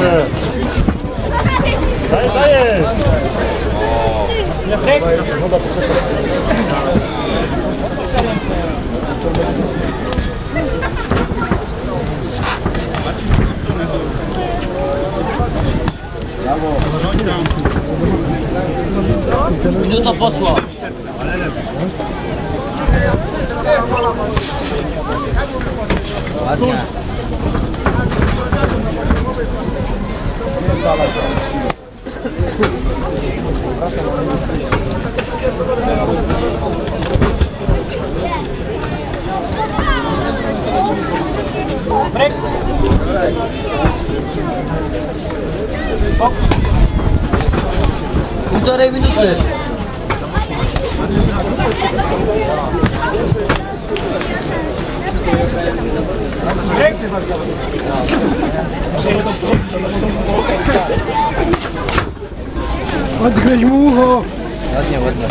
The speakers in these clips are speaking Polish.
Dobrze. Dajesz, dajesz. No to poszło. Ładnie. Break. Box. Moet daar even niet slecht. Break. Het op. Odgryź mu ucho! Ładnie, ładnie.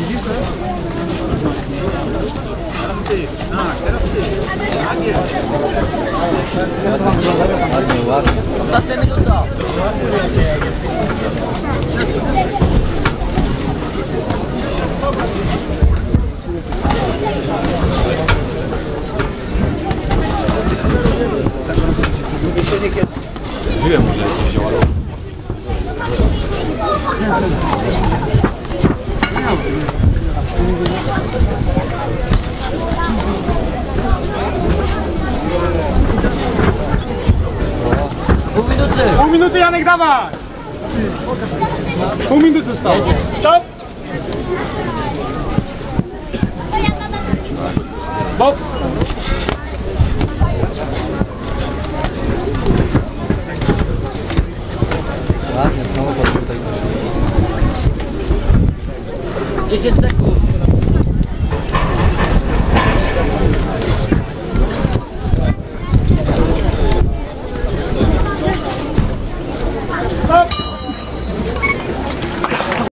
Widzisz to? Teraz ty. Tak, teraz ty. Tak jest. Ładnie, ładnie. Ostatnia minuta. Thank you. Mówiłem mu, że coś wziął, ale Pół minuty. Pół minuty Janek dawaj. Pół minuty stop. Stop. Bok. Is it the cool?